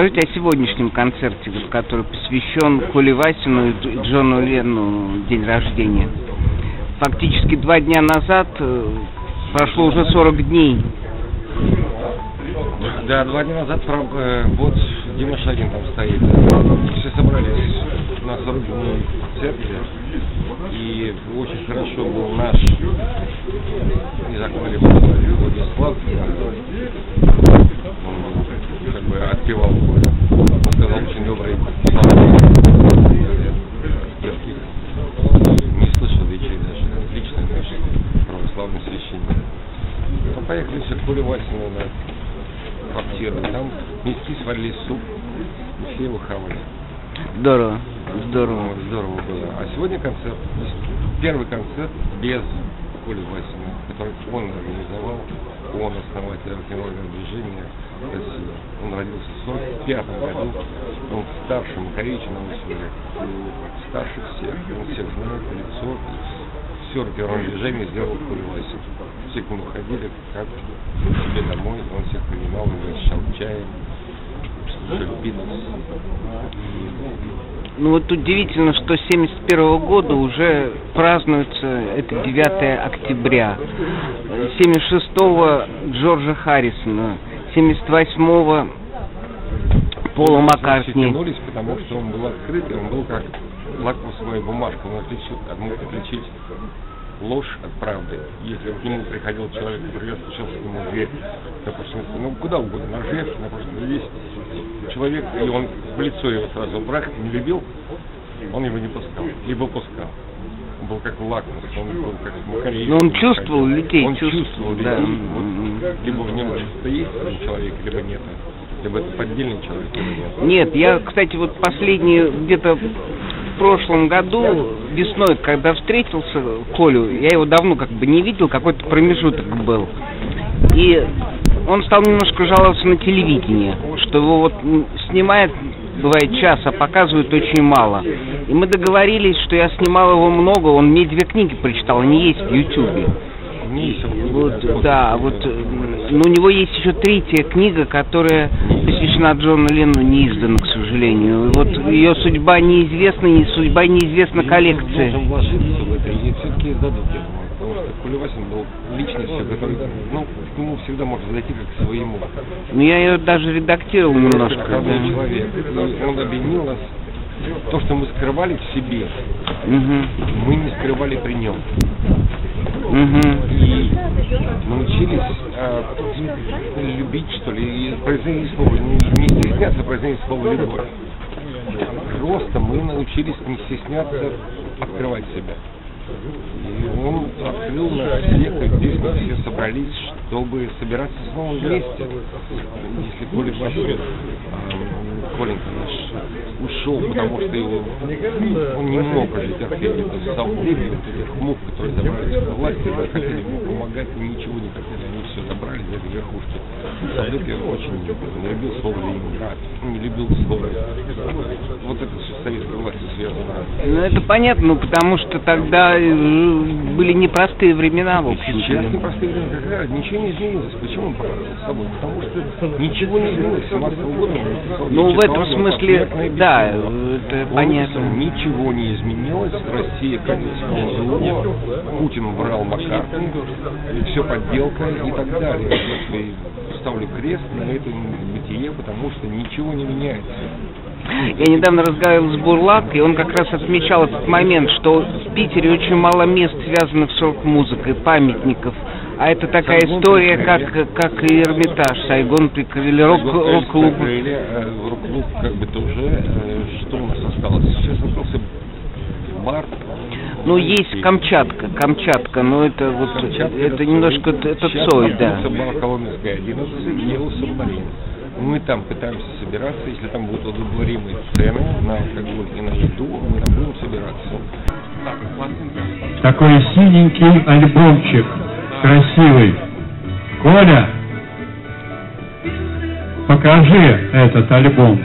расскажите о сегодняшнем концерте, который посвящен Коле Васину и Джону Ленну день рождения. Фактически два дня назад э, прошло уже 40 дней. Да, два дня назад, э, вот Дима Шагин там стоит. Все собрались на 40 дней церкви. И очень хорошо был наш незаконный Владислав. Он как бы отпевал. Он сказал очень добрый слова. Не слышал речи даже. Отличный наш православный священник. Потом поехали все к Коле Васину на квартиру. Там миски сварили суп. И все его хавали. Здорово. Здорово. Вот, здорово было. А сегодня концерт, первый концерт без Коли Васина, который он организовал, он основатель рок-н-ролльного движения России. Он родился в 45 году, он старше Макаревича на 8 лет, старше всех, он всех знает лицо, все рок-н-ролльное движение сделал Коля Васин. Все к нему ходили, как себе домой, он всех принимал, угощал чаем, слушали Битлз. Ну вот удивительно, что с 71 года уже празднуется это 9 октября. 76-го Джорджа Харрисона, 78-го Пола Маккартни. Тянулись, потому что он был открытый, он был как лакмусовая бумажка, он отличил, мог отличить ложь от правды. Если к нему приходил человек, который стучался к нему в дверь, допустим, ну куда угодно, на жертв, допустим, есть человек, или он в лицо его сразу брак не любил, он его не пускал, либо пускал. Он был как лакмус, он был как макарей. Но он чувствовал людей. Он чувствовал людей. Да. Вот, либо в нем что-то есть человек, либо нет. Либо это поддельный человек, либо нет. Нет, я, кстати, вот последние где-то прошлом году весной, когда встретился Колю, я его давно как бы не видел, какой-то промежуток был. И он стал немножко жаловаться на телевидение, что его вот снимает, бывает час, а показывают очень мало. И мы договорились, что я снимал его много, он мне две книги прочитал, они есть в Ютубе. Вот, да, вот, но у него есть еще третья книга, которая посвящена Джону Ленну, не издана, к сожалению. Вот ее судьба неизвестна, и судьба неизвестна коллекции. Должен вложиться в это, и все-таки дадут, я думаю, потому что Кулевасин был личностью, который, ну, к нему всегда можно зайти как к своему. Ну, я ее даже редактировал немножко. Да. человек, и он объединил нас то, что мы скрывали в себе, угу. мы не скрывали при нем. Угу. И научились э, любить, что ли, и произносить слово, не, не стесняться произносить слово «любовь». Просто мы научились не стесняться открывать себя. И он открыл нас всех, и здесь мы все собрались, чтобы собираться снова вместе. Если Коля Башкин, Коленька наш, ушел, потому что его, он не мог уже терпеть это столкновение, вот этих мух, которые забрались к власти, хотели ему помогать, ничего не хотели, они все забрали за верхушки. Савлюк очень не любил, не любил слово Ленинград, не любил слово. Вот это все с советской властью связано. Ну это понятно, ну потому что тогда были непростые времена, в общем. Сейчас непростые времена, ничего не изменилось. Почему с собой? Потому что ничего не изменилось. 17 года Ну в этом смысле, да, это понятно. Ничего не изменилось. Россия катится зло, Путин убрал Маккартни, все подделка и так далее. Если ставлю крест на этом бытие, потому что ничего не меняется. Я недавно разговаривал с Бурлак, и он как раз отмечал этот момент, что в Питере очень мало мест, связанных с рок-музыкой, памятников. А это такая Сайгон история, как, как и Эрмитаж, Сайгон прикрыли, рок-клуб. Рок рок-клуб как бы тоже, э, что у нас осталось? Сейчас остался бар, ну, есть Камчатка, Камчатка, но это вот, Камчатка, это немножко, это Цой, да. Коломенская 11, Евсубмарин мы там пытаемся собираться, если там будут удовлетворимые цены на алкоголь и на еду, мы там будем собираться. Такой синенький альбомчик, красивый. Коля, покажи этот альбом.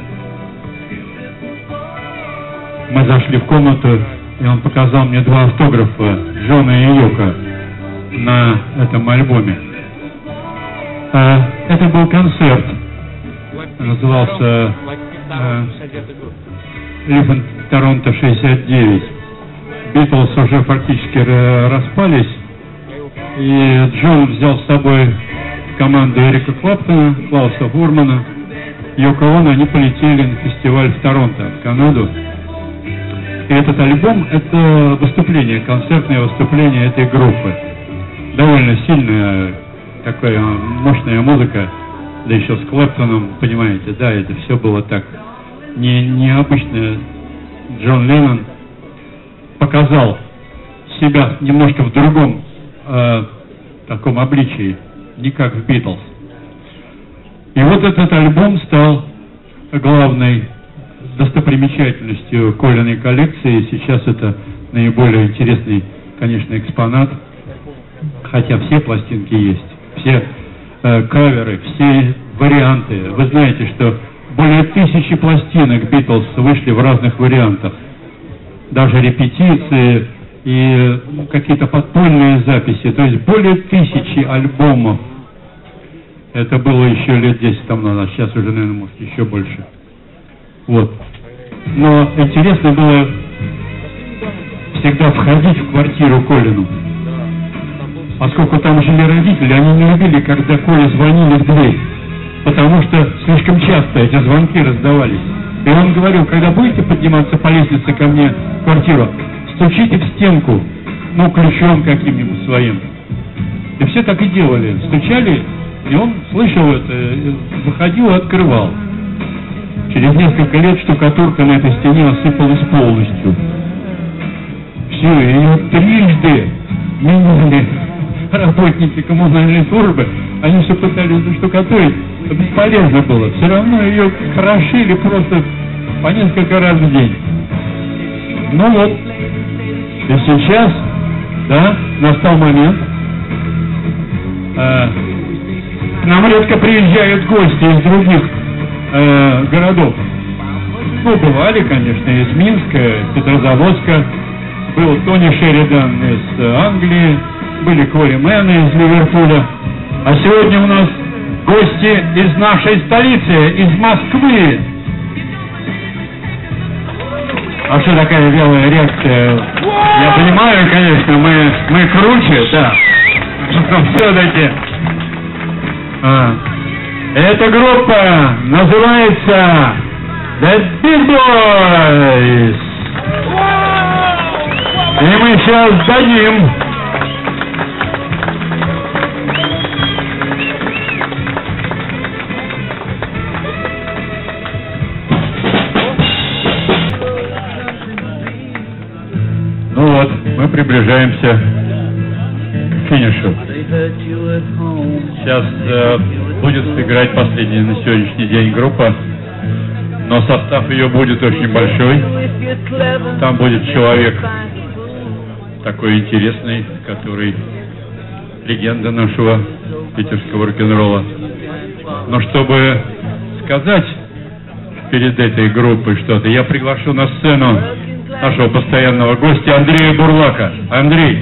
Мы зашли в комнату, и он показал мне два автографа Джона и Юка на этом альбоме. А, это был концерт назывался э, in Toronto 69. Битлз уже фактически ра- распались, и Джон взял с собой команду Эрика Клаптона, Клауса Фурмана, Йоко Оно, они полетели на фестиваль в Торонто, в Канаду. И этот альбом — это выступление, концертное выступление этой группы. Довольно сильная, такая мощная музыка, да еще с Клэптоном, понимаете, да, это все было так не, необычно. Джон Леннон показал себя немножко в другом э, таком обличии, не как в Битлз. И вот этот альбом стал главной достопримечательностью Колиной коллекции. Сейчас это наиболее интересный, конечно, экспонат. Хотя все пластинки есть, все э, каверы, все варианты. Вы знаете, что более тысячи пластинок Битлз вышли в разных вариантах. Даже репетиции и ну, какие-то подпольные записи. То есть более тысячи альбомов. Это было еще лет 10 тому назад, сейчас уже, наверное, может, еще больше. Вот. Но интересно было всегда входить в квартиру Колину. Поскольку там жили родители, они не любили, когда Коле звонили в дверь. Потому что слишком часто эти звонки раздавались. И он говорил, когда будете подниматься по лестнице ко мне в квартиру, стучите в стенку, ну, ключом каким-нибудь своим. И все так и делали. Стучали, и он слышал это, выходил и открывал. Через несколько лет штукатурка на этой стене осыпалась полностью. Все, ее трижды меняли работники коммунальной службы. Они все пытались заштукатурить, но бесполезно было. Все равно ее крошили просто по несколько раз в день. Ну вот, и сейчас, да, настал момент. э, к нам редко приезжают гости из других э, городов. Ну, бывали, конечно, из Минска, Петрозаводска. Был Тони Шеридан из э, Англии, были Кори Мэны из Ливерпуля. А сегодня у нас гости из нашей столицы, из Москвы. А что такая вялая реакция? Я понимаю, конечно, мы, мы круче, да. Но все-таки... А. Эта группа называется The Big Boys. И мы сейчас дадим приближаемся к финишу. Сейчас э, будет играть последняя на сегодняшний день группа, но состав ее будет очень большой. Там будет человек такой интересный, который легенда нашего питерского рок-н-ролла. Но чтобы сказать перед этой группой что-то, я приглашу на сцену нашего постоянного гостя Андрея Бурлака. Андрей.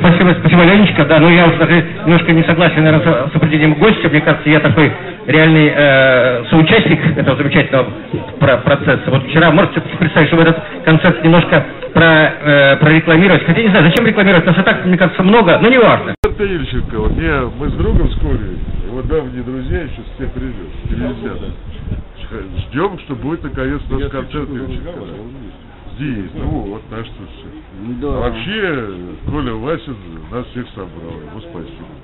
Спасибо, спасибо, Ленечка. Да, ну я уже даже немножко не согласен, наверное, с определением гостя. Мне кажется, я такой реальный э, соучастник этого замечательного про- процесса. Вот вчера, можете представить, чтобы этот концерт немножко про, э, прорекламировать. Хотя не знаю, зачем рекламировать, нас и так, мне кажется, много, но не важно. Это Ильченко, вот я, мы с другом с Колей, его давние друзья еще с тех времен, с 50 Ждем, что будет наконец у нас концерт Ильченко. Здесь, ну вот, наш слушай. А вообще, Коля Васин нас всех собрал, ему спасибо.